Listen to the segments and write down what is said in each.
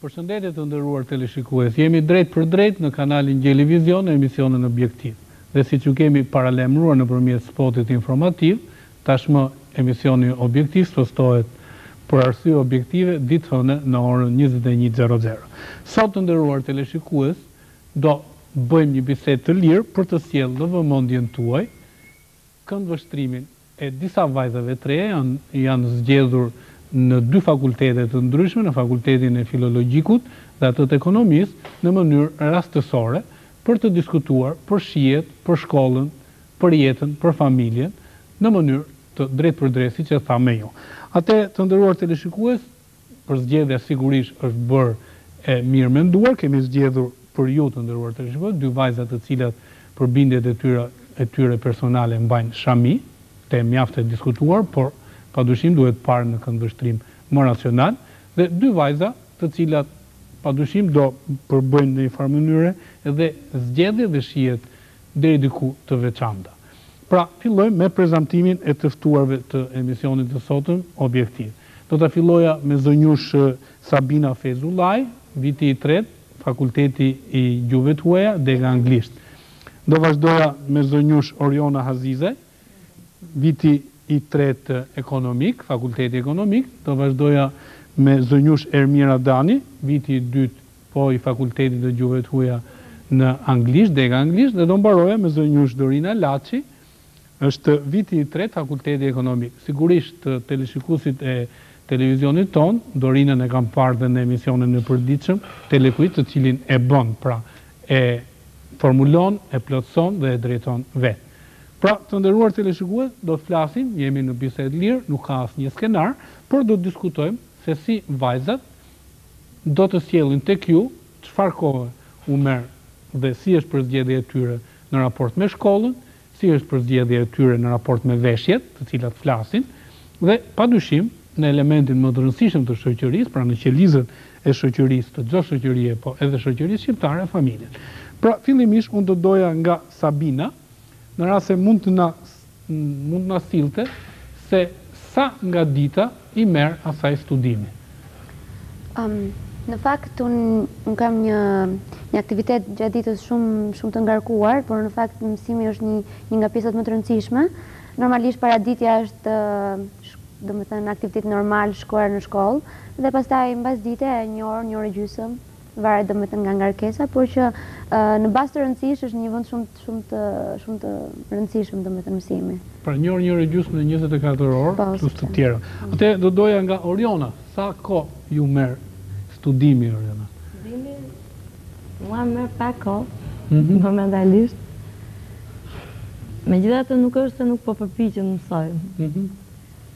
Përshëndetje të nderuar teleshikues, jemi drejtpërdrejt në kanalin Gjelivizion në emisionin Objektiv. Dhe siç ju kemi paralajmëruar nëpërmjet spotit informativ, tashmë emisioni Objektiv spostohet për arsye objektive ditë hëne në orën njëzet e një zero zero. Sot të nderuar teleshikues do bëjmë një bisedë të lirë për të sjellë në vëmendjen tuaj Këndvështrimin e disa vajzave të reja janë zgjedhur në dy fakultete të ndryshme, në Fakultetin e Filologjikut dhe atë të Ekonomisë, në mënyrë rastësore, për të diskutuar për shijet, për shkollën, për jetën, për familjen, në mënyrë të drejtpërdrejtë, siç e thashë, me ju. Atë, të nderuar teleshikues, Përzgjedhja sigurisht është bërë e mirëmenduar, kemi zgjedhur për ju të nderuar teleshikues dy vajza të cilat për bindjet e tyre e tyre personale mbajnë shami, temë mjaft e diskutuar, por padyshim duhet parë në këndvështrim më racional, dhe dy vajza të cilat padyshim do përbëjnë në një farë mënyre edhe zgjedhjet dhe shijet deri diku të veçanta. Pra, fillojmë me prezantimin e të ftuarve të emisionit të sotëm Objektiv. Do ta filloja me zonjushë Sabina Fejzullaj, viti i tretë, Fakulteti i Gjuhëve të Huaja, dega anglisht. Do vazhdoja me zonjushë Orjona Hazizaj, viti i tretë ekonomik, Fakulteti Ekonomik. Do vazhdoja me zonjushë Ermira Dani, viti i dytë po i Fakultetit të Gjuhëve të Huaja në anglisht, dega anglisht dhe do mbaroja me zonjushë Dorina Laçi, është viti i tretë Fakulteti Ekonomik. Sigurisht teleshikuesit e televizionit tonë, Dorinën e kanë parë dhe në emisionin e përditshëm, Telekuiz, të cilin e bën, pra, e formulon, e plotëson dhe e drejton vetë. Pra, të nderuar teleshikues, do të flasim, jemi në bisedë të lirë, nuk ka asnjë skenar, por do të diskutojmë se si vajzat, Do të sjellin tek ju çfarë kohe u merr dhe si është përzgjedhja e tyre në raport me shkollën, si është përzgjedhja e tyre në raport me veshjet, të cilat flasin, dhe padyshim në elementin më të rëndësishëm të shoqërisë, pra në qelizën e shoqërisë, të çdo shoqërie, po edhe shoqërisë shqiptare, familjen. Pra, fillimisht unë do doja nga Sabina, në rast se mund të na mund të na sillte se sa nga dita i merr asaj studimi? Ëm, në fakt unë unë kam një një aktivitet gjatë ditës shumë shumë të ngarkuar, por në fakt mësimi është një një nga pjesët më të rëndësishme. Normalisht paraditja është domethënë aktivitet normal shkuar në shkollë dhe pastaj mbas dite një orë, një orë e gjysmë, Varet domethënë nga ngarkesa, por që në bazë të rëndësisë është në një vend shumë shumë të shumë të rëndësishëm domethënë mësimi. Pra një orë, një orë e gjysmë në njëzet e katër orë plus të tjera. Atëherë do doja nga Oriona, sa kohë ju merr studimi Oriona? Studimi mua më merr pak kohë momentalisht. Megjithatë nuk është se nuk po përpiqem të mësoj.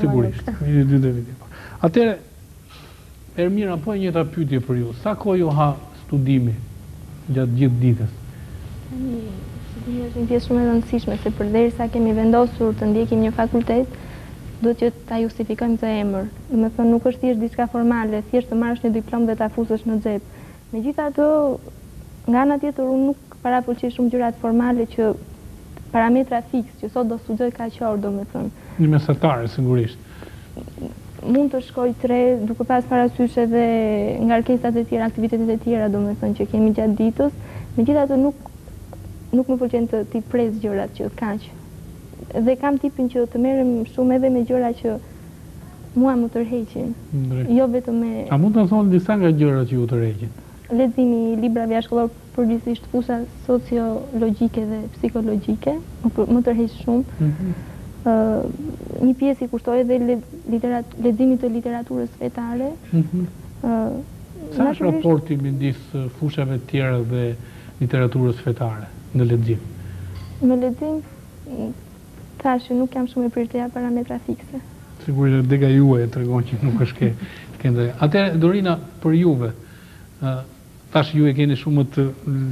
Sigurisht, një ditë, dy ditë e vjen tjetër. Atëherë, Ermira, po e njëjta pyetje për ju. Sa kohë ju ha studimi gjatë gjithë ditës? Studimi është një pjesë shumë e rëndësishme, se përderisa kemi vendosur të ndjekim një fakultet, duhet që ta justifikojmë këtë emër. Domethënë, nuk është thjesht diçka formale, thjesht të marrësh një diplomë dhe ta fusësh në xhep. Megjithatë, nga ana tjetër unë nuk parapëlqej shumë gjërat formale që parametra fiks që sot do studioj kaq orë domethënë. Një mesatare sigurisht. Mund të shkoj tre duke pas parasysh edhe ngarkesat e tjera, aktivitetet e tjera domethënë që kemi gjatë ditës, megjithatë nuk nuk më pëlqen të t'i pres gjërat që kaq. Dhe kam tipin që të merrem shumë edhe me gjëra që Mua më tërheqin. Drejt. Jo vetëm me. A mund të thoni disa nga gjërat që ju tërheqin? Leximi i librave jashtëshkollorë, përgjithësisht fusha sociologjike dhe psikologjike, më tërheq shumë. Ëh, një pjesë i kushtoj edhe leximit të literaturës fetare. Ëh, Sa është raporti midis fushave të tjera dhe literaturës fetare në lexim? Në lexim, Thashë që nuk jam shumë e prirë të jap parametra fikse. Sigurisht edhe dega juaj e tregon që nuk është ke ndonjë. Atëherë Dorina për juve, tash ju e keni shumë më të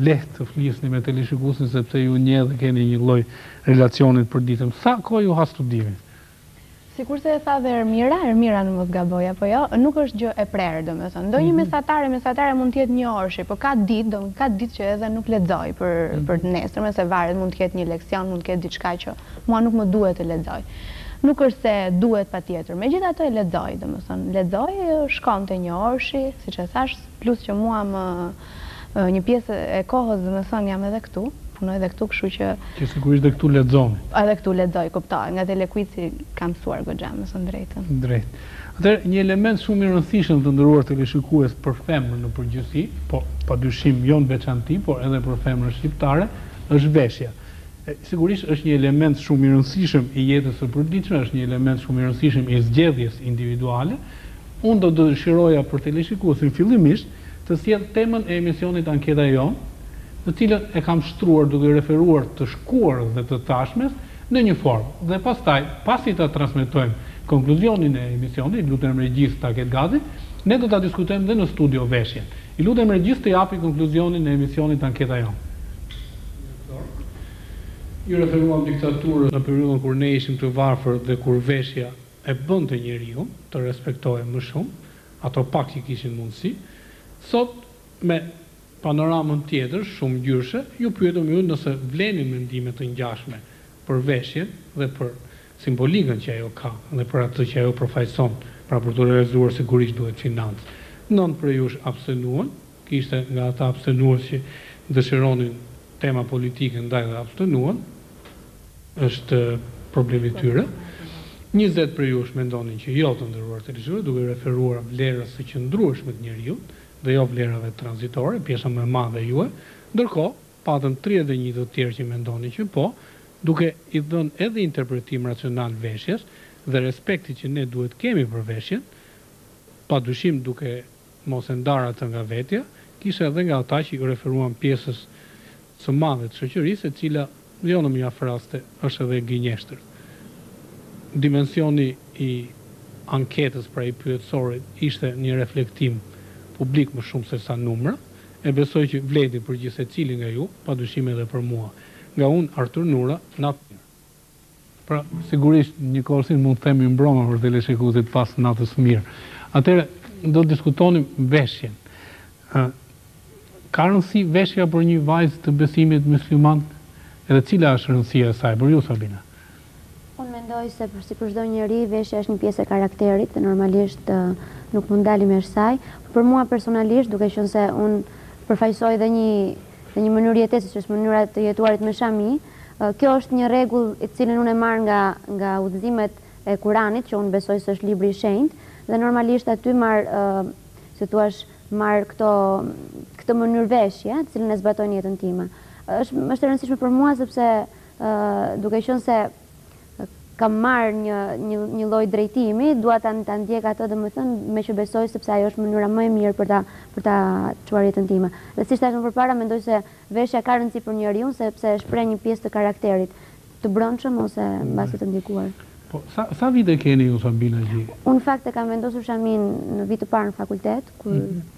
lehtë të flisni me teleshikuesin sepse ju njeh dhe keni një lloj relacioni të përditshëm. Sa kohë ju ha studimi? Sikurse e tha dhe Ermira, Ermira në mos gaboj apo jo, nuk është gjë e prerë domethënë. Ndonjë mesatare, mesatare mund të jetë një orëshi, po ka ditë, domethënë ka ditë që edhe nuk lexoj për për të nesërmen, se varet mund të ketë një leksion, mund të ketë diçka që mua nuk më duhet të lexoj. Nuk është se duhet patjetër. Megjithatë e lexoj, domethënë lexoj, shkon te një orëshi, siç e thashë, plus që mua më Një pjesë e kohës domethënë jam edhe këtu, punoj edhe këtu, kështu që... Që sigurisht dhe këtu lexon. Edhe këtu lexoj, kuptohet, nga telekjuja kam mësuar goxha, me thënë të drejtën. Drejt. Atëherë, një element shumë i rëndësishëm të nderuar teleshikues për femrën në përgjithësi, po padyshim jo në veçanti, por edhe për femrën shqiptare, është veshja. Sigurisht është një element shumë i rëndësishëm i jetës së përditshme, është një element shumë i rëndësishëm i zgjedhjes individuale. Unë do të dëshiroja për teleshikuesin fillimisht të sjell temën e emisionit Anketa Jonë, të cilën e kam shtruar duke referuar të shkuarës dhe të tashmes në një formë dhe pastaj pasi ta transmetojmë konkluzionin e emisionit, lutem regjisë ta ketë gati, ne do ta diskutojmë dhe në studio veshjen. I lutem regjisë të japi konkluzionin e emisionit Anketa Jonë. Iu referuam diktaturës në periudhën kur ne ishim të varfër dhe kur veshja e bënte njeriun të respektohej më shumë, ato pak që kishin mundësi, sot me panoramën tjetër shumëngjyrëshe, ju pyetëm ju nëse vlenin mendime të ngjashme për veshjen dhe për simbolikën që ajo ka dhe për atë që ajo përfaqëson, pra për t'u realizuar sigurisht duhet financë. Nëntë prej jush abstenuan. Kishte nga ata abstenues që dëshironin tema politike ndaj dhe abstenuan, është problem i tyre. Njëzet prej jush mendonin që jo, të nderuar teleshikues, duke iu referuar vlerës së qëndrueshme të njeriut dhe jo vlerave tranzitore, pjesa më e madhe e juaj. Ndërkohë, patëm tridhjetë e një të tjerë që mendonin që po, duke i dhënë edhe interpretim racional veshjes dhe respektit që ne duhet të kemi për veshjen, padyshim duke mos e ndarë atë nga vetja, kishte edhe nga ata që iu referuan pjesës së madhe të shoqërisë e cila jo në mjaft raste është edhe e gënjeshtërt. Dimensioni i anketës, pra i pyetësorit, ishte një reflektim publik më shumë se sa numra, e besoj që vlejti për gjithsecilin nga ju, padyshim edhe për mua. Nga unë, Artur Nura, natën e mirë. Pra, sigurisht në kohësi mund të themi mirëmbrëma për teleshikuesit pas natës së mirë. Atëherë do të diskutonim veshjen. Ë ka rëndësi veshja për një vajzë të besimit mysliman? Edhe cila është rëndësia e saj për ju Sabina? Unë mendoj se për si për çdo njeri veshja është një pjesë e karakterit dhe normalisht nuk mund të dalim jashtë saj. Për mua personalisht, duke qenë se unë përfaqësoj edhe një dhe një mënyrë jetese që është mënyra e të jetuarit me shami, kjo është një rregull të cilin unë e marr nga nga udhëzimet e Kuranit që unë besoj se është libri i shenjtë dhe normalisht aty marr si thua marr këto këtë mënyrë veshje, të cilën e zbatoj në jetën time. Është është e rëndësishme për mua sepse duke qenë se kam marrë një një një lloj drejtimi, dua ta ta ndjek atë domethënë meqë besoj sepse ajo është mënyra më e mirë për ta për ta çuar jetën time. Dhe siç thashë më përpara mendoj se veshja ka rëndësi për njeriun sepse e shpreh një pjesë të karakterit, të brendshëm ose mbase të ndikuar. Po, sa sa vite keni ju Sabina që? Unë në fakt e kam vendosur shaminë në vit të parë në fakultet, kur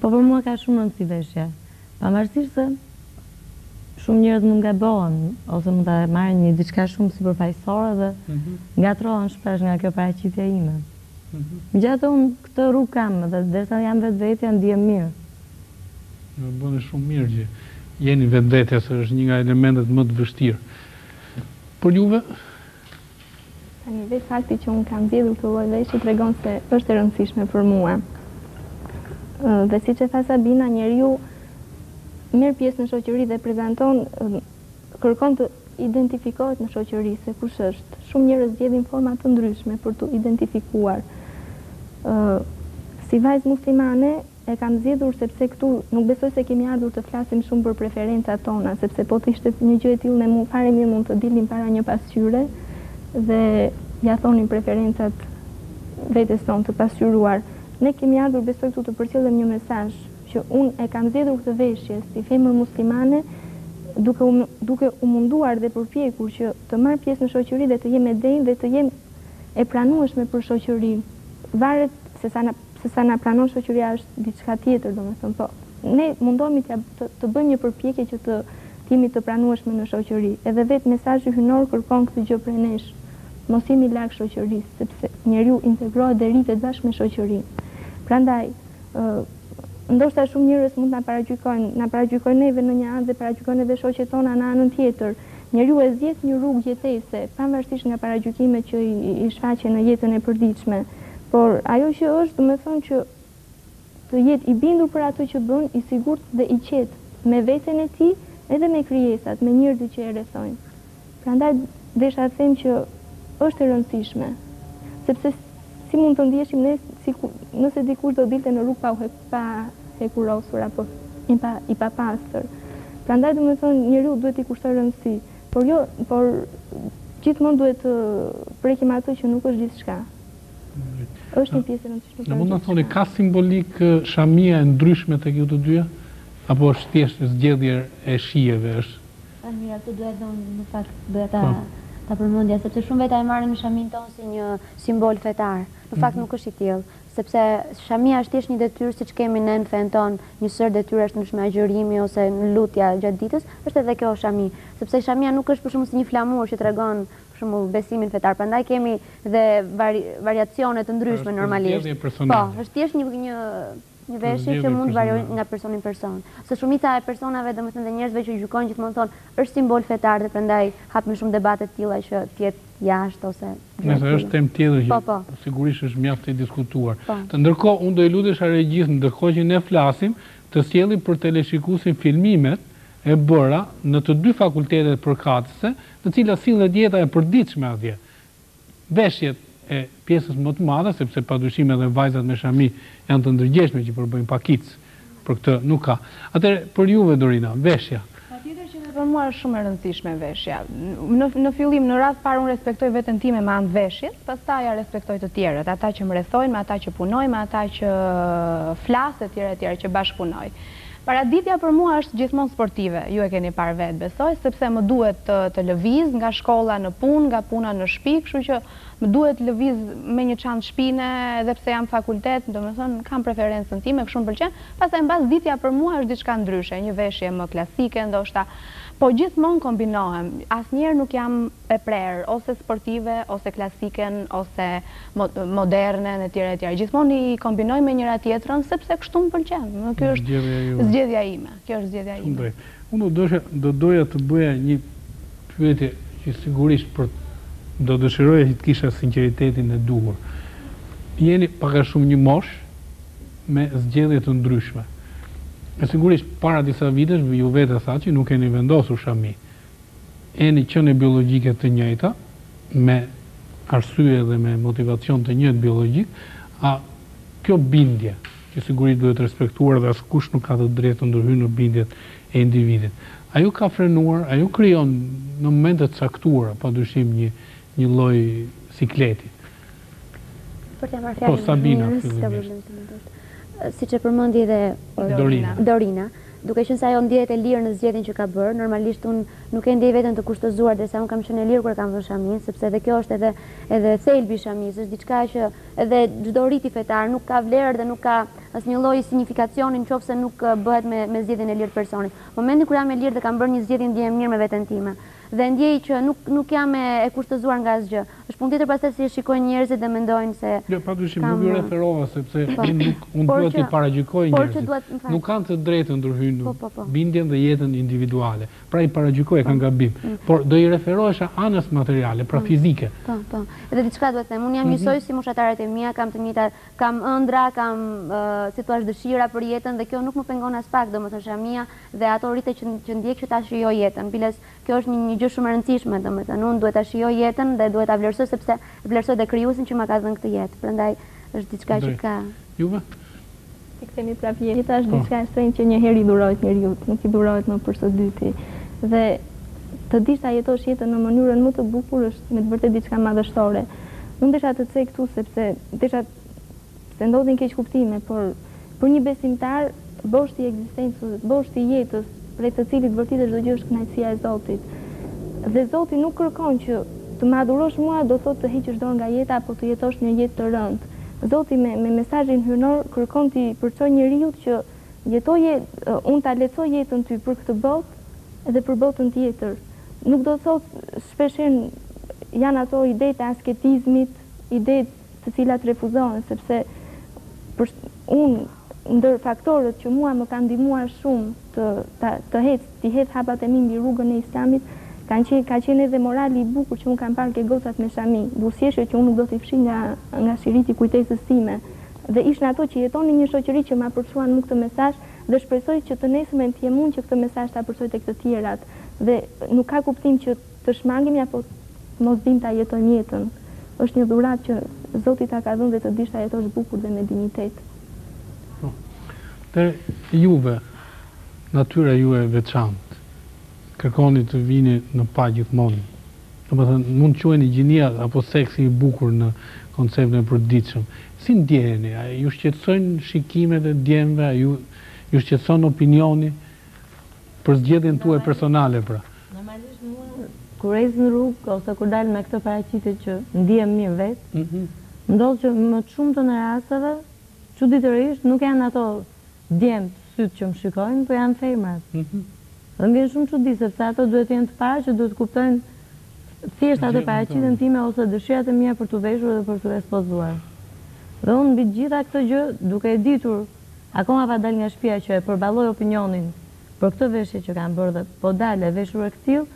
Po për mua ka shumë rëndësi veshja. Pavarësisht se shumë njerëz mund të gabojnë ose mund ta marrin një diçka shumë sipërfaqësore dhe ngatrohen shpesh nga kjo paraqitja ime. Megjithatë, unë këtë rrugë kam dhe derisa jam vetvetja ndihem mirë. Dhe bëni shumë mirë që jeni vetvetja se është një nga elementet më të vështirë. Për juve? Tani vetë fakti që unë kam zgjedhur këtë lloj veshje tregon se është e rëndësishme për mua. Dhe siç e tha Sabina, njeriu merr pjesë në shoqëri dhe prezanton, kërkon të identifikohet në shoqëri se kush është. Shumë njerëz zgjedhin forma të ndryshme për t'u identifikuar. Si vajzë muslimane, E kam zgjedhur sepse këtu nuk besoj se kemi ardhur të flasim shumë për preferencat tona, sepse po të ishte një gjë e tillë ne mund fare mirë mund të dilnim para një pasqyre dhe ia thonim preferencat vetes sonë të pasqyruar. Ne kemi ardhur besoj këtu të përcjellim një mesazh që unë e kam zgjedhur këtë veshje si femër muslimane duke u duke u munduar dhe përpjekur që të marr pjesë në shoqëri dhe të jem e denjë dhe të jem e pranueshme për shoqërinë. Varet se sa na Se sa na pranon shoqëria është diçka tjetër, domethënë, po ne mundohemi të të bëjmë një përpjekje që të të jemi të pranueshme në shoqëri. Edhe vetë mesazhi hyjnor kërkon këtë gjë prej nesh, mos jemi larg shoqërisë, sepse njeriu integrohet dhe rritet bashkë me shoqërinë. Prandaj, ë ndoshta shumë njerëz mund të na paragjykojnë, na paragjykojnë neve në një anë dhe paragjykojnë edhe shoqet tona në anën tjetër. Njeriu e zgjedh një rrugë jetese, pavarësisht nga paragjykimet që i shfaqen në jetën e përditshme, por ajo që është, domethënë që të jetë i bindur për atë që bën, i sigurt dhe i qetë me veten e tij, edhe me krijesat, me njerëzit që e rrethojnë. Prandaj desha të them që është e rëndësishme, sepse Si mund të ndiheshim ne nëse dikush do dilte në rrugë pa u pa hekurosur apo i pa i papastër. Prandaj do të thotë njeriu duhet t'i kushtojë rëndësi, por jo por gjithmonë duhet të prekim atë që nuk është gjithçka. Është një pjesë e rëndësishme. A mund të thoni, ka simbolikë shamia e ndryshme tek ju të dyja? Apo është thjesht zgjedhje e shijeve është? Ëh mirë, këtu duhet dhe unë në fakt doja ta ta përmendja, sepse shumë veta e marrin shaminë tonë si një simbol fetar. Në fakt nuk është i tillë, sepse shamia është thjesht një detyrë siç kemi ne në fenë tonë një sërë detyrash të ndryshme agjërimi ose lutja gjatë ditës, është edhe kjo shami. Sepse shamia nuk është për shembull si një flamur që tregon për shembull besimin fetar, prandaj kemi dhe variacione të ndryshme normalisht. Po, është thjesht një një Një veshje që mund të varojë nga personi në person. Se shumica e personave, domethënë dhe njerëzve që gjykojnë gjithmonë thonë, është simbol fetar dhe prandaj hapin shumë debate të tilla që të jetë jashtë ose gjëra të tilla. Ajo është temë tjetër që sigurisht është mjaft e diskutuar. Ndërkohë, unë do i lutesha regjisë ndërkohë që ne flasim, të sjellë për teleshikuesin filmimet e bëra në të dy fakultetet përkatëse, në të cilat sillet jeta e përditshme atje. veshjet e pjesës më të madhe, sepse padyshim edhe vajzat me shami janë të ndërgjegjshme që përbëjnë pakicë, për këtë nuk ka. Atëherë, për juve Dorina, veshja. Patjetër që dhe për mua është shumë e rëndësishme veshja. Në fillim, në radhë të parë unë respektoj veten time me anë të veshjes, pastaj respektoj të tjerët, ata që më rrethojnë, me ata që punoj, me ata që flas e tjera e tjera, që bashkëpunoj. Paraditja për mua është gjithmonë sportive, ju e keni parë vetë, besoj, sepse më duhet të lëviz nga shkolla në punë, nga puna në shpi, kështu që më duhet të lëviz me një çantë shpine, edhe pse jam në fakultet, domethënë kam preferencën time, kështu më pëlqen, pastaj mbasditja për mua është diçka ndryshe, një veshje më klasike ndoshta, po gjithmonë kombinohem, asnjëherë nuk jam e prerë, ose sportive, ose klasiken, ose modernen e tjera e tjera. Gjithmonë i kombinoj me njëra-tjetrën sepse kështu më pëlqen. Kjo është zgjedhja ime. Kjo është zgjedhja ime. Shumë drejt. Unë do dosha, do doja të bëja një pyetje që sigurisht po do dëshiroja që të kisha sinqeritetin e duhur. Jeni pak a shumë një moshë me zgjedhje të ndryshme. E sigurisht para disa vitesh ju vetë e thatë që nuk keni vendosur shami. Jeni qenie biologjike të njëjta, me arsye dhe me motivacion të njëjtë biologjik, a kjo bindje, që sigurisht duhet respektuar dhe askush nuk ka të drejtë të ndërhyjë në bindjet e individit, a ju ka frenuar, a ju krijon në momente të caktuara padyshim një një lloj sikleti. Për të marrë fjalën. Po Sabina fillimisht. Siç e përmendi edhe Dorina. Dorina, duke qenë se ajo ndjehet e lirë në zgjedhjen që ka bërë, normalisht unë nuk e ndjej veten të kushtëzuar derisa unë kam qenë e lirë kur e kam vënë shaminë, sepse edhe kjo është edhe edhe thelbi i shamisë, është diçka që edhe çdo riti fetar nuk ka vlerë dhe nuk ka asnjë lloj sinjifikacioni qoftë se nuk bëhet me me zgjedhjen e lirë të personit. Momentin kur jam e lirë dhe kam bërë një zgjedhje ndjehem mirë me veten time. dhe ndjej që nuk nuk jam e e kushtëzuar nga asgjë. Është punë tjetër pastaj si e shikojnë njerëzit dhe mendojnë se Jo, padyshim, nuk ju referova sepse unë nuk unë dua t'i paragjykoj njerëzit. Nuk kanë të drejtë të ndërhyjnë në bindjen dhe jetën individuale. Pra i paragjykoj, e kanë gabim. Por do i referohesha anës materiale, pra fizike. Po, po. Edhe diçka dua të them, unë jam njësoj si moshatarët e mia, kam të njëjta, kam ëndrra, kam si thua dëshira për jetën dhe kjo nuk më pengon aspak, domethënë shamia dhe ato rite që që ndjek që ta shijoj jetën biles kjo është një një gjë shumë e rëndësishme domethënë unë duhet ta shijoj jetën dhe duhet ta vlerësoj sepse vlerësoj dhe krijuesin që ma ka dhënë këtë jetë prandaj është diçka që Drejt. ka Juve? Ti kthemi prapë je. Jeta është Po. diçka e shtrenjtë që një herë i dhurohet njeriut, nuk i dhurohet më për së dyti. Dhe të dish ta jetosh jetën në mënyrën më të bukur është me të vërtetë diçka madhështore. Unë desha të cek këtu sepse desha Se ndodhin keqkuptime, por për një besimtar, boshti i ekzistencës, boshti i jetës, prej të cilit vërtitet çdo gjë është kënaqësia e Zotit. Dhe Zoti nuk kërkon që të më adhurosh mua do thotë të heqësh dorë nga jeta apo të jetosh një jetë të rëndë. Zoti me me mesazhin hyjnor kërkon t'i përcojë njeriut që jetoje unë ta lehtësoj jetën ty për këtë botë dhe për botën tjetër. Nuk do thotë shpeshherë janë ato idetë e asketizmit, idetë të cilat refuzohen sepse për unë ndër faktorët që mua më kanë ndihmuar shumë të të ec t'i hedh hapat e mi mbi rrugën e Islamit kanë qenë ka qenë edhe morali i bukur që unë kam parë ke gocat me shami buzëqeshje që unë nuk do t'i fshi nga nga shiriti i kujtesës sime dhe ishin ato që jetonim një shoqëri që ma përçuan mua këtë mesazh dhe shpresoj që të nesërmen të jem unë që këtë mesazh ta përçoj tek të tjerat dhe nuk ka kuptim që Të shmangemi apo të mos dimë ta jetojmë jetën, është një dhuratë që Zoti ta ka dhënë dhe të dish ta jetosh bukur dhe me dinjitet. Po. Dhe juve, natyra juaj e veçantë, kërkoni të vini në pah gjithmonë. Domethënë, mund të quheni gjinia apo seksi i bukur në konceptin e përditshëm. Si ndjeheni? A ju shqetësojnë shikimet e djemve? A ju ju shqetëson opinioni? Për zgjedhjen tuaj personale pra. Normalisht mua kur ec në rrugë ose kur dal me këtë paraqitje që ndihem mirë vetë, më ndodh që në të shumtën e rasteve, çuditërisht nuk janë ato djemtë, sytë që më shikojnë, po janë femrat. Dhe më vjen shumë çudi sepse ato duhet të jenë të parat që duhet të kuptojnë thjesht atë paraqitjen time ose dëshirat e mia për t'u veshur dhe për t'u espozuar. Dhe unë mbi të gjitha këtë gjë duke e ditur Akoma pa dalë nga shpija që e përballoj opinionin për këtë veshje që kam bërë dhe po dal e veshur e këtillë,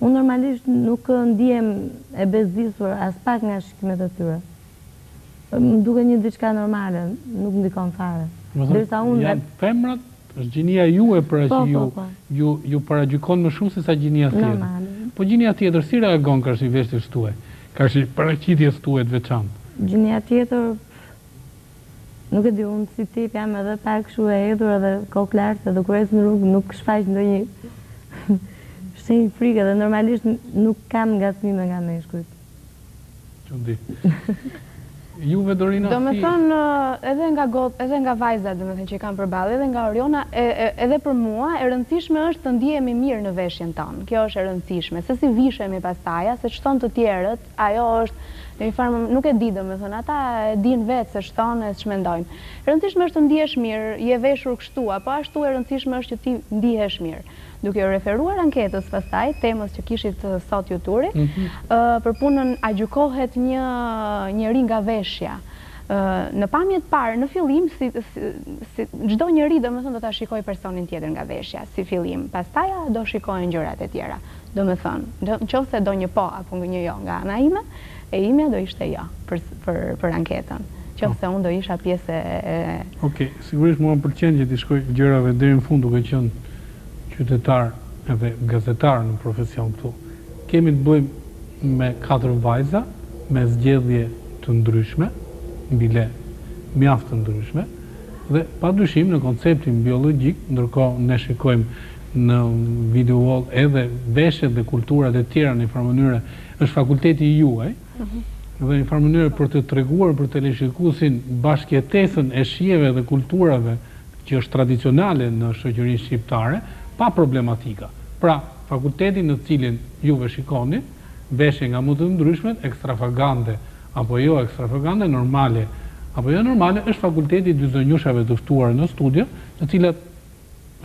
unë normalisht nuk ndihem e bezdisur aspak nga shikimet e tyre. Më duket një diçka normale, nuk ndikon fare. Derisa unë Domethënë janë femrat, është gjinia juaj pra që ju ju ju paragjykon më shumë sesa gjinia tjetër. Po gjinia tjetër si reagon karshi veshjes tuaj, karshi paraqitjes tuaj të veçantë? Gjinia tjetër Nuk e di unë si tip jam edhe pak kështu e hedhur edhe kokë lart edhe kur ec në rrugë nuk shfaq ndonjë shenjë frike dhe normalisht nuk kam ngacmime nga meshkujt. Çudi. Juve, Dorina? Domethënë edhe nga gocat edhe nga vajzat domethënë që i kam përballë edhe nga Orjona e edhe për mua e rëndësishme është të ndihemi mirë në veshjen tonë kjo është e rëndësishme se si vishemi pastaj se ç'thonë të tjerët Ajo është në një farë mënyrë, nuk e di domethënë, ata e dinë vetë se ç'thonë e ç'mendojnë. E rëndësishme është të ndihesh mirë, je veshur kështu apo ashtu e rëndësishme është që ti ndihesh mirë. Duke iu referuar anketës pastaj, temës që kishit sot ju, Turi, për punën a gjykohet një njeri nga veshja? Në pamje të parë, në fillim, si çdo njeri domethënë do ta shikojë personin tjetër nga veshja, si fillim, pastaj do shikojë gjërat e tjera. Domethënë, në qoftë se do një po apo një jo nga ana ime, e imja do ishte jo për për për anketën, në qoftë se unë do isha pjesë e. Okej, sigurisht mua më pëlqen që t'i shkoj gjërave deri në fund duke qenë qytetar edhe gazetar në profesion këtu. Kemi të bëjmë me katër vajza me zgjedhje të ndryshme, bile mjaft të ndryshme dhe padyshim në konceptin biologjik, ndërkohë ne shikojmë në video wall edhe veshjet dhe kulturat e tjera në një farë mënyre është fakulteti juaj dhe një farë mënyre për të treguar për teleshikuesin bashkëjetesën e shijeve dhe kulturave që është tradicionale në shoqërinë shqiptare pa problematika. Pra, fakulteti në cilin juve shikoni, veshje nga më të ndryshmet, ekstravagante apo jo ekstravagante, normale apo jo normale, është fakulteti i dy zonjushave të ftuara në studio, të cilat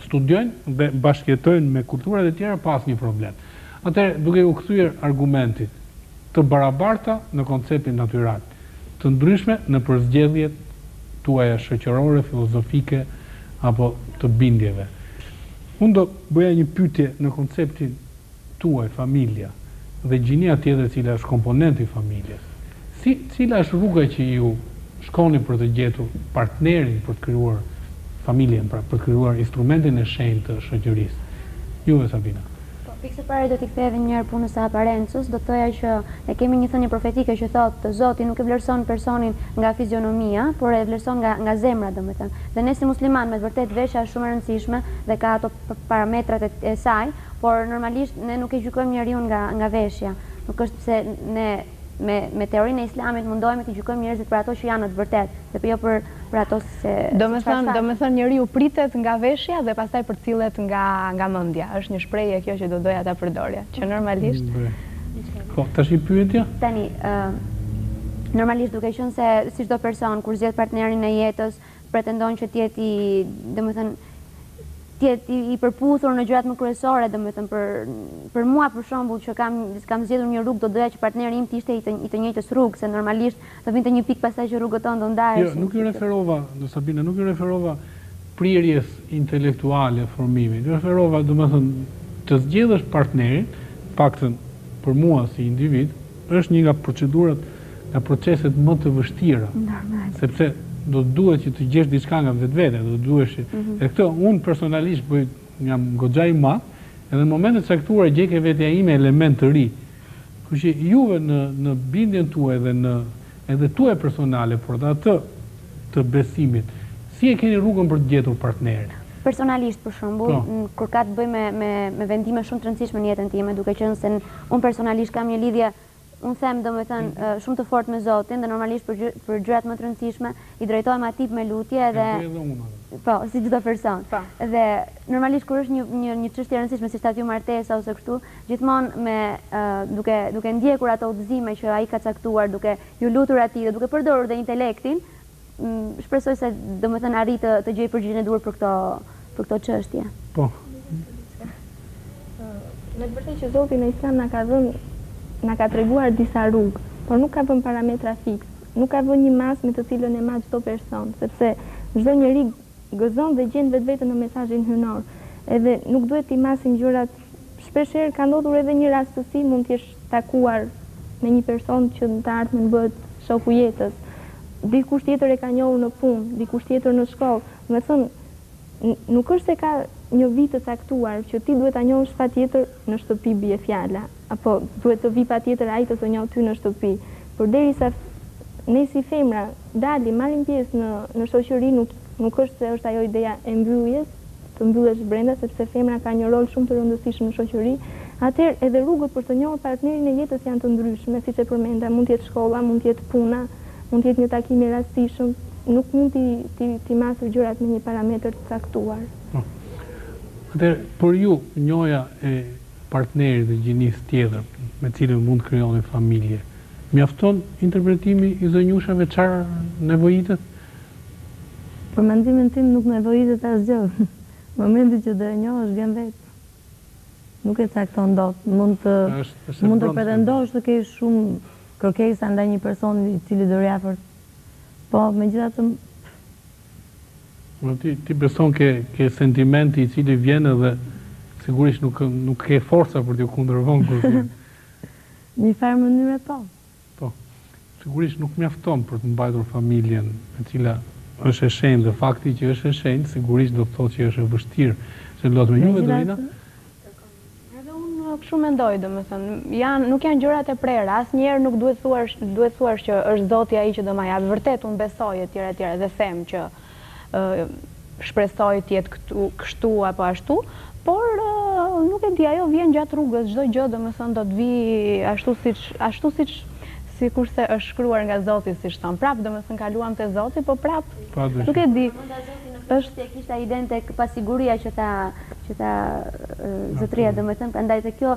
studiojnë dhe bashkëjetojnë me kulturat e tjera pa asnjë problem. Atëherë, duke u kthyer argumentit, të barabarta në konceptin natyral, të ndryshme në përzgjedhjet tuaja shoqërore, filozofike apo të bindjeve. Unë do bëja një pyetje në konceptin tuaj, familja, dhe gjinia tjetër e cila është komponenti i familjes, si, cila është rruga që ju shkoni për të gjetur partnerin për të krijuar familjen, pra për të krijuar instrumentin e shenjtë të shoqërisë? Juve, Sabina. Po, pikë së pari do t'i kthehem edhe një herë punës së aparencës, do të thoja që ne kemi një thënie profetike që thotë, Zoti nuk e vlerëson personin nga fizionomia, por e vlerëson nga, nga zemra, domethënë. Dhe ne si muslimanë, me të vërtetë veshja është shumë e rëndësishme dhe ka ato parametrat e, e saj, Por normalisht ne nuk e gjykojmë njeriun nga nga veshja. Nuk është se ne me me teorinë e Islamit mundohemi të gjykojmë njerëzit për ato që janë në të vërtetë dhe jo për për ato se Domethënë domethënë njeriu pritet nga veshja dhe pastaj përcillet nga nga mendja. Është një shprehje kjo që do doja ta përdorja, që normalisht Po, tashi pyetja? Tani, ë normalisht duke qenë se si çdo person kur zgjedh partnerin e jetës, pretendon që të jetë i, domethënë, të jetë i përputhur në gjërat më kryesore, domethënë për për mua për shembull që kam kam zgjedhur një rrugë do doja që partneri im të ishte i të i të njëjtës rrugë, se normalisht do vinte një pikë pastaj që rrugët tona do ndaheshin. Jo, nuk iu referova, do Sabina, nuk iu referova prirjes intelektuale, formimit. Iu referova, domethënë, të zgjedhësh partnerin, të paktën për mua si individ, është një nga procedurat nga proceset më të vështira. Normal. Sepse do të duhet që të gjesh diçka nga vetvetja, do të duhet. Edhe këtë unë personalisht bëj, jam goxha i madh, edhe në momente të caktuara gjej ke vetja ime elementë të rinj. Kështu që juve në në bindjen tuaj dhe në edhe tuaj personale, por dhe atë të besimit, si e keni rrugën për të gjetur partnerin? Personalisht, për shembull, kur ka të bëjë me me me vendime shumë të rëndësishme në jetën time, duke qenë se unë personalisht kam një lidhje Unë them, domethënë, shumë të fortë me Zotin dhe normalisht për gjërat më të rëndësishme i drejtohem atij me lutje edhe E bëj edhe unë atë. Po, si çdo person. Po. Dhe normalisht kur është një një çështje e rëndësishme, siç thatë ju martesa ose kështu, gjithmonë me duke duke ndjekur ato udhëzime që ai ka caktuar, duke iu lutur atij dhe duke përdorur dhe intelektin, Shpresoj se domethënë arrij të të gjej përgjigjen e duhur për këto për këto çështje. Po. Me të vërtetë që Zoti në Islam na ka dhënë na ka treguar disa rrugë, por nuk ka vënë parametra fikse, nuk ka vënë një masë me të cilën e mat çdo person, sepse çdo njeri gëzon dhe gjen vetveten në mesazhin hyjnor, edhe nuk duhet t'i masim gjërat Shpeshherë ka ndodhur edhe një rastësi, mund të jesh takuar me një person që në të ardhmen bëhet shoku i jetës, dikush tjetër e ka njohur në punë, dikush tjetër në shkollë, domethënë nuk është se ka një vijë të caktuar që ti duhet ta njohësh patjetër në shtëpi bie fjala, apo duhet të vijë patjetër ai të të njohë ty në shtëpi, përderisa ne si femra dalim, marrim pjesë në në shoqëri nuk nuk është se është ajo ideja e mbylljes, të mbyllesh brenda sepse femra ka një rol shumë të rëndësishëm në shoqëri, atëherë edhe rrugët për të njohur partnerin e jetës janë të ndryshme, siç e përmenda, mund të jetë shkolla, mund të jetë puna, mund të jetë një takim i rastishëm, nuk mund ti ti t'i masësh gjërat me një parametër të caktuar. Po. Atëherë, për ju, njohja e partnerit dhe gjinisë tjetër me të cilën mund të krijoni familje, mjafton interpretimi i zonjushave çfarë nevojitet Për mendimin tim nuk nevojitet asgjë. Momenti që do e njohësh vjen vetë. Nuk e cakton dot. Mund të mund të pretendosh të kesh shumë kërkesa ndaj një personi i cili do rrijë afër, po megjithatë Ti ti beson te, te sentimenti i cili vjen edhe sigurisht nuk nuk ke forca për t'iu kundërvënë kur vjen. Në një farë mënyre po. Po, sigurisht nuk mjafton për të mbajtur familjen e cila është e shenjtë dhe fakti që është e shenjtë sigurisht do të thotë që është e vështirë se luhet me juve Dorina. Edhe unë nuk shumë mendoj domethënë, janë nuk janë gjërat e prera, asnjëherë nuk duhet thuash duhet thuash që është Zoti ai që do ma japë, vërtet unë besoj etj etj dhe them që shpresoj të jetë këtu kështu apo ashtu, por nuk e di, ajo vjen gjatë rrugës, çdo gjë domethënë do të vijë ashtu siç ashtu siç sikurse është shkruar nga Zoti siç thonë. Prapë domethënë kaluam te Zoti, po prapë nuk e di. Padyshim. Nga Zoti nuk e di është e kishte atë vend te pasiguria që tha që tha zotëria domethënë, prandaj dhe kjo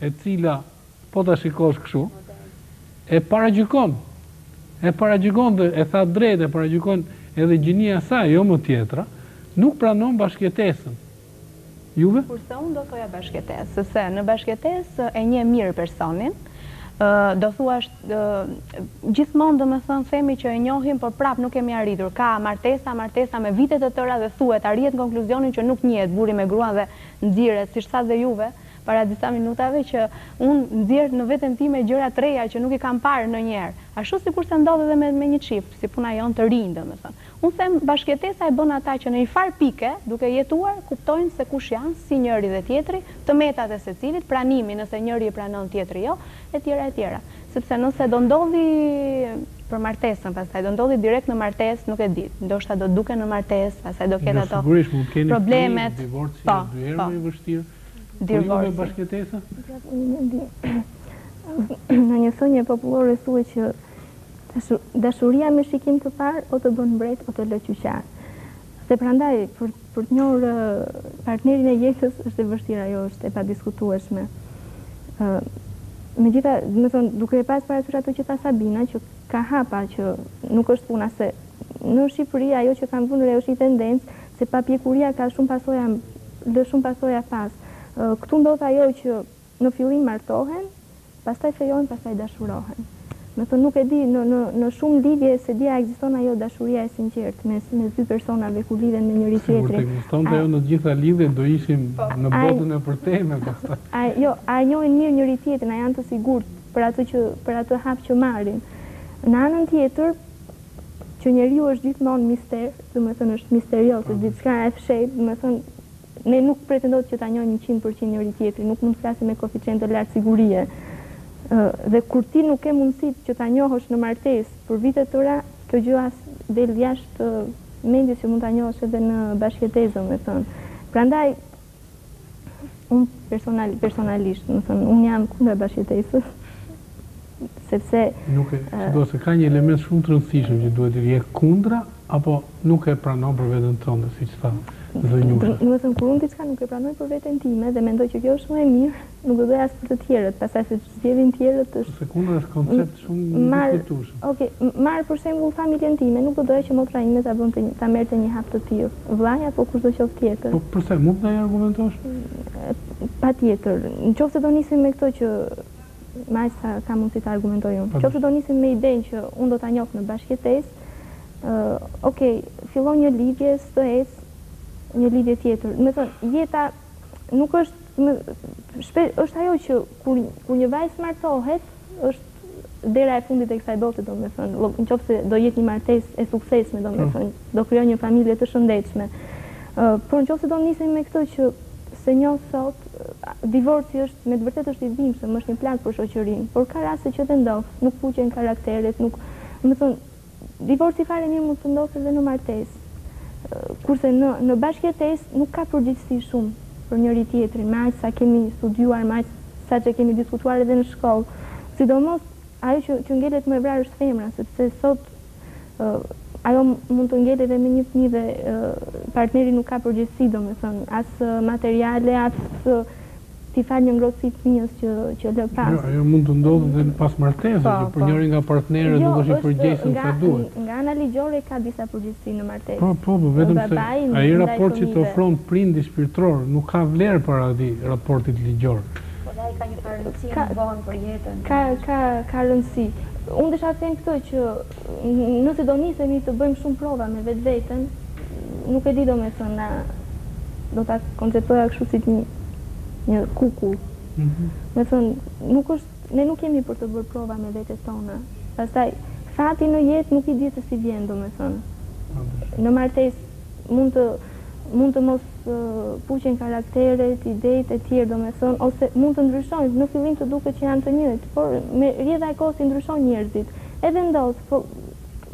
e cila, po ta shikosh kështu, e paragjykon, e paragjykon dhe e tha drejt, e paragjykon edhe gjinia e saj, jo më tjetra, nuk pranon bashkëjetesën. Juve? Kurse unë do thoja bashkëjetesë, se në bashkëjetesë e njeh mirë personin, do thuash gjithmonë domethënë themi që e njohim, por prapë nuk kemi arritur. Ka martesa, martesa me vite të tëra dhe thuhet, arrihet në konkluzionin që nuk njihet burri me gruan dhe nxirret, siç thatë dhe juve, para disa minutave që unë nxjerr në veten time gjëra të reja që nuk i kam parë ndonjëherë. Ashtu sikurse ndodh edhe me me një çift, si puna jonë të rinj domethënë. Unë them bashkëjetesa e bën ata që në një farë pike, duke jetuar, kuptojnë se kush janë, si njëri dhe tjetri, të metat e secilit, pranimi nëse njëri i pranon tjetri jo, etj, etj. Sepse nëse do ndodhë për martesën pastaj, do ndodhë direkt në martesë, nuk e di, ndoshta do duken në martesë, pastaj do ketë ato problemet, po, po. Divorci. Po juve bashkëjetesa? Gjatë unë nuk di. Në një thënje popullore thuhet që dashuria me shikim të parë o të bën mbret o të lë qyqar. Dhe prandaj për për të njohur partnerin e jetës është e vështirë ajo është e padiskutueshme. Ë Megjithatë, domethënë, duke e pas parasysh atë që tha Sabina, që ka hapa që nuk është puna se në Shqipëri ajo që kam vënë re është një tendencë se papjekuria ka shumë pasoja lë shumë pasoja pas këtu ndodh ajo që në fillim martohen pastaj fejohen pastaj dashurohen me thënë nuk e di në në në shumë lidhje s'e di a ekziston ajo dashuria e sinqertë mes mes dy personave kur lidhen me njëri tjetrin sigurisht ekziston te jo në të gjitha lidhje do ishim po, në botën e përtejme pastaj a jo a e njohin mirë njëri tjetrin a janë të sigurt për atë që për atë hap që marrin në anën tjetër që njeriu është gjithmonë mister, domethënë është misterioz, është diçka e fshehtë, domethënë ne nuk pretendohet që ta njohim njëqind për qind njëri tjetrin, nuk mund të flasim me koeficient të lartë sigurie. Dhe kur ti nuk ke mundësitë që ta njohësh në martesë për vite tëra, kjo gjë as të del jashtë mendjes që mund ta njohësh edhe në bashkëjetesë, domethënë. Prandaj Unë personal, personalisht, domethënë, unë jam kundra bashkëjetesës, sepse... Nuk e, që do se ka një element shumë të rëndësishëm që duhet të rrije kundra, apo nuk e pranon për veten tënde, siç tha zonjusha. Domethënë, kur unë diçka nuk e pranoj për veten time, dhe mendoj që kjo është shumë e mirë, Nuk do doja as për të tjerët, pastaj se ç'zgjedhin të tjerët është... Sepse kundra është koncept shumë i diskutueshëm. Ok, marr për shembull familjen time, nuk do doja që motra ime ta bënte, ta merrte një hap të tillë, vëllai apo kushdo qoftë tjetër. Po përse, mund ta argumentosh? Patjetër, në qoftë se do nisim me këtë që, me aq sa kam mundësi ta argumentoj unë, në qoftë se do nisim me idenë që unë do ta njoh në bashkëjetesë, ok, fillon një lidhje, s'të ecën një lidhje tjetër. Domethënë, jeta nuk është Është ajo që kur një vajzë martohet, është dera e fundit e kësaj bote, domethënë, në qoftë se do jetë një martesë e suksesshme, do me hmm. thënë, do krijojë një familje të shëndetshme. Por në qoftë se do nisem me këtë që se një sot, divorci është, me të vërtetë është i dhimbshëm, është një plagë për shoqërinë, por ka raste që edhe ndodh, nuk puqen karakteret, nuk, domethënë, Divorci fare mirë mund të ndodhë edhe në martesë. Kurse në në bashkëjetesë nuk ka përgjegjësi shumë për njëri tjetrin, me aq sa kemi studiuar, me aq sa që e kemi diskutuar edhe në shkollë. Sidomos ajo që që ngelet më e vrarë është femra, sepse sot ajo mund të ngelë edhe me një fëmijë dhe partneri nuk ka përgjegjësi, domethënë, as materiale, as t'i falë një ngrohtësi fëmijës që që lë pas. Jo, ajo mund të ndodhë dhe në pas martesës, po, që po. njëri nga partnerët jo, nuk është i përgjegjshëm sa duhet. Nga ana ligjore ka disa përgjegjësi në martesë. Po, po, po vetëm se ai raport që të ofron prindi shpirtëror nuk ka vlerë para atij raportit ligjor. Po dhe ai ka një farë rëndësi më vonë për jetën. Ka ka ka rëndësi. Unë desha të them këtë që Nëse do nisemi të bëjmë shumë prova me vetveten, nuk e di domethënë a do ta konceptoja kështu si një një kukull. Mhm. Domethënë, nuk është, ne nuk jemi për të bërë prova me vetet tona. Pastaj, fati në jetë nuk i dihet se si vjen, domethënë. Në martesë, mund të mund të mos puqen karakteret, idetë e tjerë domethënë ose mund të ndryshojnë, në fillim të duket që janë të njëjtë, por me rrjedhën e kohës ndryshojnë njerëzit. Edhe ndodh, po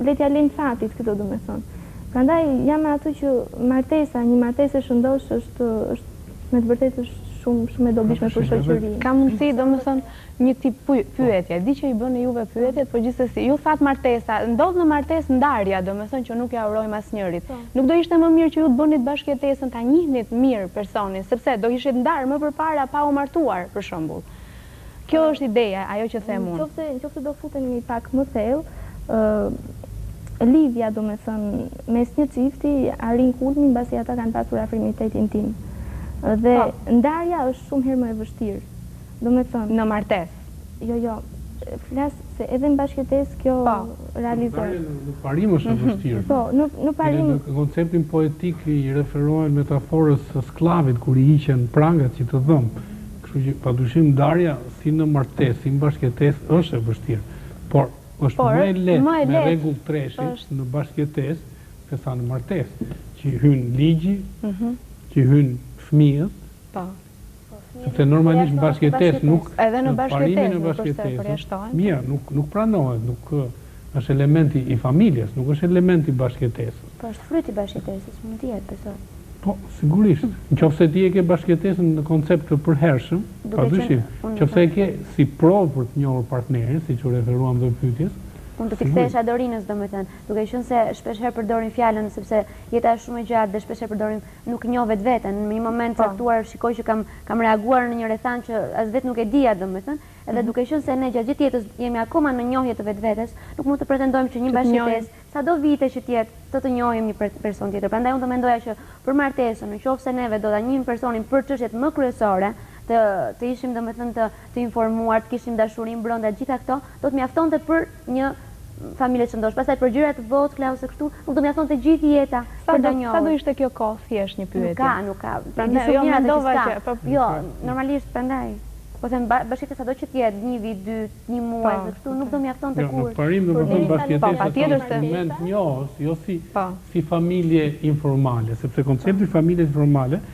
le t'ia lëmë fatit këto domethënë. Prandaj jam me atë që martesa, një martesë e shëndoshë është është me të vërtetë është shumë shumë e dobishme për shoqërinë. Ka mundësi domethënë Një tip pyetje, di që i bëni juve pyetjet, por gjithsesi, ju thatë martesa, ndodh në martesë ndarja, domethënë që nuk ia urojmë asnjërit. Nuk do ishte më mirë që ju të bënit bashkëjetesën, ta njihnit mirë personin, sepse do ishit ndarë më përpara pa u martuar, për shembull. Kjo është ideja, ajo që them unë. Në qoftë se do futemi pak më thellë, lidhja, domethënë, mes një çifti arrin kulmin mbasi ata kanë pasur afrimitet intim. Dhe ndarja është shumë herë më e vështirë. Do me thënë. Në martesë. Jo, jo. Flas se edhe në bashkëjetesë kjo realizohet. Po, në parim është e vështirë. Po, në parim. Në konceptin poetik i referohen metaforës së sklavit kur i hiqen prangat që të dhemb. Kështu që padyshim ndarja si në martesë, si në bashkëjetesë është e vështirë. Por, është më e lehtë me rregull treshi në bashkëjetesë sesa në martesë. Që hyn ligji, që hyjnë fëmijët. Po. Sepse normalisht në bashkëjetesë nuk edhe në bashkëjetesë në bashkëjetesë përjashtohen fëmija, nuk nuk pranohet, është element i familjes, nuk është element i bashkëjetesës. Po është fryt i bashkëjetesës, mund të jetë besoj. Po, sigurisht. Në qoftë se ti e ke bashkëjetesën në koncept të përhershëm, pa dyshim. Në qoftë se e ke si provë për të njohur partnerin, siç u referuam dhe pyetjes, Mund t'i kthehesh Dorinës, domethënë, duke qenë se shpeshherë përdorim fjalën sepse jeta është shumë e gjatë dhe shpeshherë përdorim nuk e njoh vetveten, në një moment të caktuar shikoj që kam kam reaguar në një rrethanë që as vetë nuk e dija domethënë, edhe duke qenë se ne gjatë gjithë jetës jemi akoma në njohje të vetvetes, nuk mund të pretendojmë që një bashkëjetesë, sado vite që të jetë, të të njohim një person tjetër. Prandaj unë do mendoja që për martesën, në qoftë se neve do ta njihnim personin për çështjet më kryesore, të të ishim domethënë të të informuar, të kishim dashurinë brenda, të gjitha këto, do të mjaftonte për Një familje të shëndoshë. Pastaj për gjëra të vogla, ose kështu, nuk do mjaftonte gjithë jeta për ta njohur. Sa do ishte kjo kohë, thjesht një pyetje. Nuk ka, nuk ka. Prandaj jo mendova që po. Jo, normalisht prandaj. Po them bashkëjetesa sado që të jetë, një vit, dy, një muaj dhe kështu, nuk do mjaftonte kurrë. Jo, në parim domethënë bashkëjetesa ka një moment njohës, jo si familje informale, sepse koncepti familje informale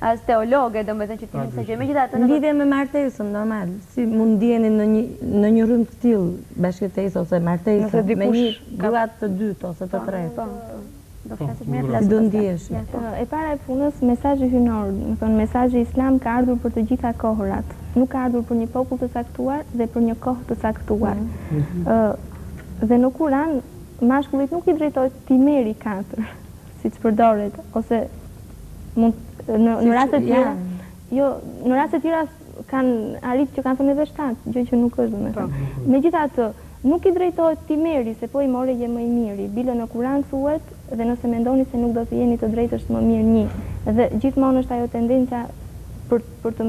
s'je teologe, domethënë që të dimë çdo gjë. Megjithatë, në lidhje me martesën, normal, si mund ndiheni në një në një rrymë të tillë bashkëjetesë ose martese me një grua të dytë ose të tretë? Po, po. Do flasësh mirë, flas. Si do ndihesh? E para e punës, mesazhi hyjnor, do të thonë mesazhi islam ka ardhur për të gjitha kohërat. Nuk ka ardhur për një popull të caktuar dhe për një kohë të caktuar. Dhe në Kuran mashkullit nuk i drejtohet ti merri katër. Siç përdoret, ose mund në në raste të tjera. Jo, në raste të tjera kanë arrit që kanë thënë edhe 7, gjë që nuk është domethënë. Po. Megjithatë, nuk i drejtohet ti meri se po i more je më i miri. Bile në Kuran thuhet dhe nëse mendoni se nuk do të jeni të drejtë është më mirë një. Dhe gjithmonë është ajo tendenca për për të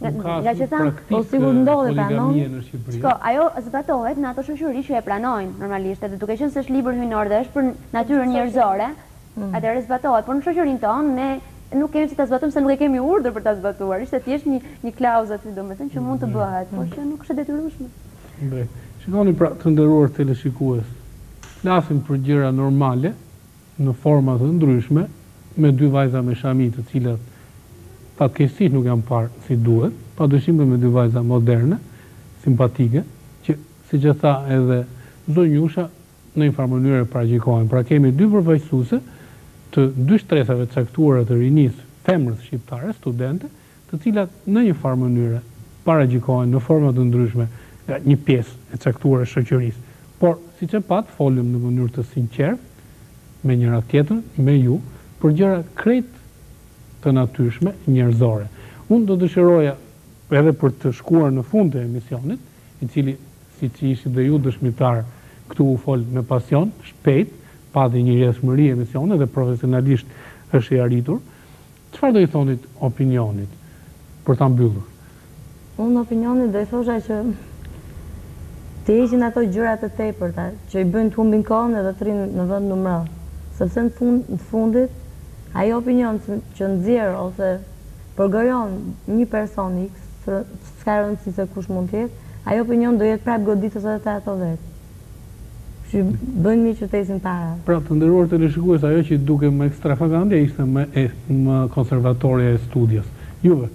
Nuk ka asnjë praktikë poligamie në Shqipëri. Shiko, ajo zbatohet në ato shoqëri që e pranojnë normalisht, edhe duke qenë se është libër hyjnor dhe është për natyrën njerëzore, atëherë zbatohet, por në shoqërinë tonë ne nuk kemi pse ta zbatojmë se nuk e kemi urdhër për ta zbatuar, ishte thjesht një një klauzolë aty domethënë që mund të bëhet, por që nuk është e detyrueshme. Drejt. Shikoni pra të nderuar teleshikues, flasim për gjëra normale, në forma të ndryshme me dy vajza me shami të cilat fatkeqësisht nuk janë parë si duhet, padyshim dhe me dy vajza moderne, simpatike, që siç e tha edhe zonjusha në një farë mënyre paragjykohen. Pra kemi dy përfaqësuese të dy shtresave të caktuara të rinisë, femrës shqiptare, studente, të cilat në një farë mënyre paragjykohen në forma të ndryshme nga një pjesë e caktuar e shoqërisë, por siç e patë folëm në mënyrë të sinqertë me njëra tjetrën, me ju, për gjëra krejt të natyrshme njerëzore. Unë do dëshiroja, edhe për të shkuar në fund të emisionit, i cili siç ishit dhe ju dëshmitarë këtu u fol me pasion, shpejt, pati një rrjedhshmëri emisioni dhe profesionalisht është i arritur, Çfarë do i thonit opinionit për ta mbyllur? Unë opinionit do i thosha që të heqin ato gjëra të tepërta që i bëjnë të humbin kohën edhe të rrinë në vend numëro, sepse në fund të fundit ai opinion që nxjerr ose përgojon një person iks, s'ka rëndësi se kush mund të jetë, ai opinion do jetë prapë goditës edhe te ato vetë. S'i bëjnë mirë që të ecin para. Pra, të nderuar teleshikues, ajo që dukej më ekstravagantja ishte më e, më konservatorja e studios. Juve?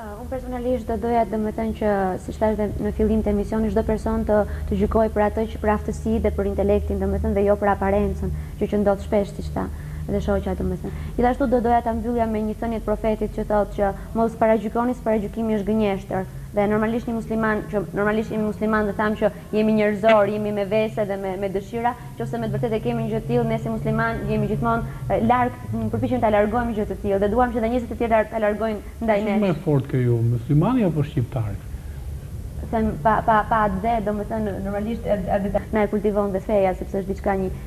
Unë personalisht do doja domethënë që, siç thashë dhe në fillim të emisionit, çdo person të të gjykojë për atë që për aftësi dhe për intelektin domethënë dhe jo për aparencën, gjë që ndodh shpesh siç tha dhe shoqja domethënë. Gjithashtu do doja ta mbyllja me një thënie të Profetit që thotë që mos paragjykoni se paragjykimi është gënjeshtër dhe normalisht një musliman që normalisht jemi muslimanë dhe themi që Jemi njerëz, jemi me vese dhe me dëshira, qoftë se me të vërtetë e kemi gjë të tillë, ne si muslimanë jemi gjithmonë larg, përpiqemi ta largojmë gjë të tillë dhe duam që edhe njerëzit e tjerë ta ta largojnë ndaj nesh. Kush është më e fortë te ju, muslimani apo shqiptari? Them pa pa pa atdhe, domethënë normalisht atdheun na e kultivon dhe feja, sepse është diçka një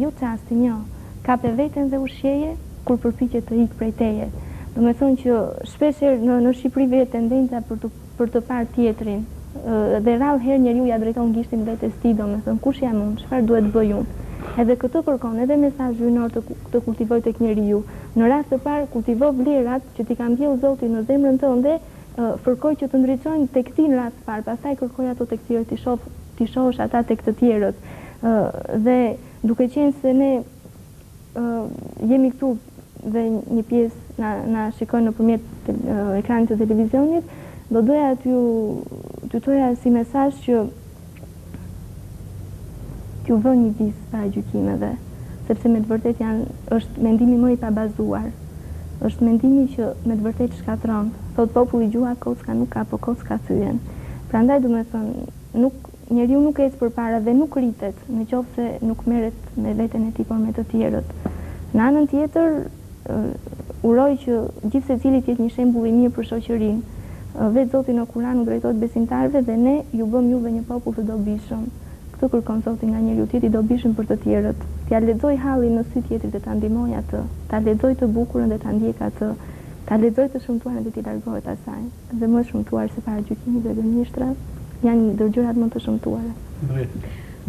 Jo çasti një, kape veten dhe ushqeje kur përpiqet të ikë prej teje. Domethënë që shpesh herë në në Shqipëri vihet re tendenca për të për të parë tjetrin dhe rrallë herë njeriu ia drejton gishtin vetes së tij domethënë kush jam unë, çfarë duhet të bëj unë. Edhe këtë kërkon edhe mesazhi hyjnor të të kultivojë tek njeriu. Në radhë të parë kultivo vlerat që t'i ka mbjellë Zoti në zemrën tënde, fërkoji që të ndriçojnë tek ti në radhë të parë, pastaj kërkoji ato tek të tjerët t'i shoh t'i shohësh ata tek të tjerët dhe duke qenë se ne jemi këtu dhe një pjesë na na shikojnë nëpërmjet ekranit të televizionit, do doja t'ju çoja si mesazh që t'ju vënë një vizë paragjykimeve, sepse me të vërtetë janë është mendimi më i pabazuar. Është mendimi që me të vërtetë shkatërron. Thotë populli gjuha kocka nuk ka, po kocka thyen. Prandaj domethënë nuk, njeriu nuk ecë përpara dhe nuk rritet në qoftë se nuk merret me veten e tij por me të tjerët. Në anën tjetër, uroj që gjithsecili të jetë një shembull i mirë për shoqërinë. Vetë Zoti në Kur'an u drejtohet besimtarëve dhe Ne ju bëmë juve një popull të dobishëm. Këtë kërkon Zoti nga njeriu të jetë i dobishëm për të tjerët, t'ia lexojë hallin në sy tjetrit dhe ta ndihmojë atë, ta lexojë të bukurën dhe ta ndjekë atë, ta lexojë të shëmtuarën dhe t'i largohet asaj. dhe më e shëmtuar se paragjykimi dhe gënjeshtra janë ndër gjërat më të shëmtuara.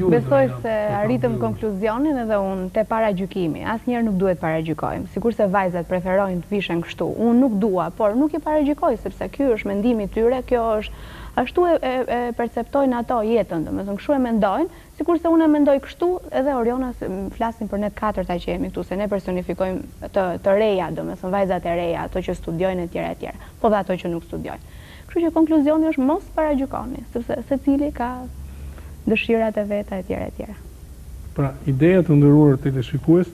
Besoj se arritëm konkluzionin edhe unë, te paragjykimi. Asnjëherë nuk duhet të paragjykojmë. Sikurse vajzat preferojnë të vishen kështu, unë nuk dua, por nuk i paragjykoj sepse ky është mendimi i tyre, kjo është ashtu e perceptojnë ato jetën, domethënë kështu e mendojnë, Sikurse unë e mendoj kështu, edhe Oriona flasim për ne të katërta që jemi këtu, se ne personifikojmë të reja, domethënë vajzat e reja, ato që studiojnë e tjera e tjera, po dhe ato që nuk studiojnë. Kështu që konkluzioni është mos paragjykoni, sepse secili ka dëshirat e veta e tjera e tjera. Pra, ideja të nderuar teleshikues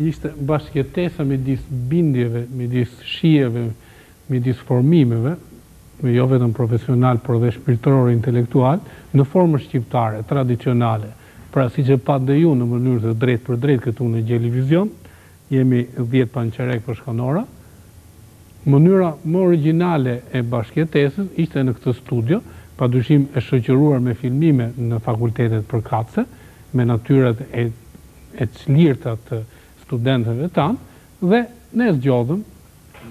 ishte bashkëjetesa midis bindjeve, midis shijeve, midis formimeve, jo vetëm profesional, por dhe shpirtëror e intelektual, në formë shqiptare, tradicionale, pra siç e patë dhe ju në mënyrë të drejtpërdrejtë këtu në televizion, jemi dhjetë pançerekë për shkanora, mënyra më origjinale e bashkëjetesës ishte në këtë studio, padyshim e shoqëruar me filmime në fakultetet përkatëse, me natyrat e çlirëta të studentëve tanë, dhe ne zgjodhëm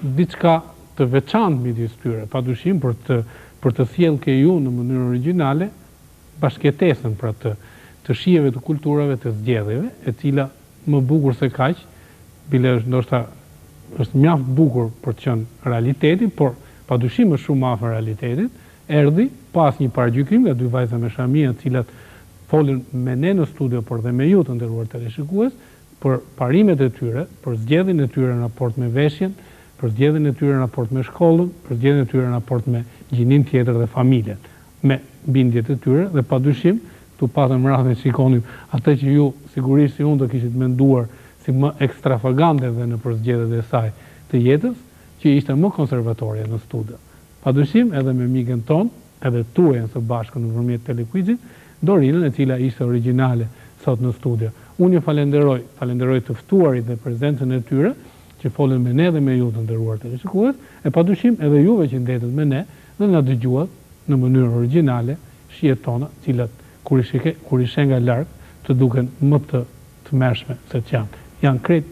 diçka të veçantë midis tyre, padyshim për të sjellë ke ju në mënyrë origjinale bashkëjetesën pra të shijeve të kulturave të zgjedhjeve e cila më bukur se kaq bile është ndoshta është mjaft bukur për të qenë realiteti por padyshim është shumë më afër realitetit erdhi pa asnjë paragjykim nga dy vajza me shami të cilat folën me ne në studio por dhe me ju të nderuar teleshikues për parimet e tyre, për zgjedhjen e tyre në raport me veshjen, për zgjedhjen e tyre në raport me shkollën, për zgjedhjen e tyre në raport me gjininë tjetër dhe familjen, me bindjet e tyre dhe padyshim këtu patëm rastin të shikonim atë që ju sigurisht si unë do kishit menduar si më ekstravagante dhe në përzgjedhjet e saj të jetës që ishte më konservatorja në studio. Padyshim edhe me mikën tonë. edhe tuajën së bashku nëpërmjet Telekuizit, Dorinën e cila ishte origjinale sot në studio. Unë ju falenderoj, falenderoj të ftuarit dhe prezencën e tyre që folën me ne dhe me ju të nderuar teleshikues, e padyshim edhe juve që ndetët me ne dhe na dëgjuat në mënyrë origjinale shijet tona të cilat kur i sheh nga larg të duken më të tmerrshme se ç'janë. Janë krejt.